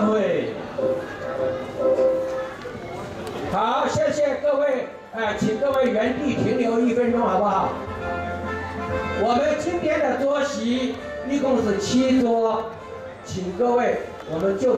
各位好谢谢各位哎请各位原地停留一分钟好不好？我们今天的桌席一共是七桌请各位我们就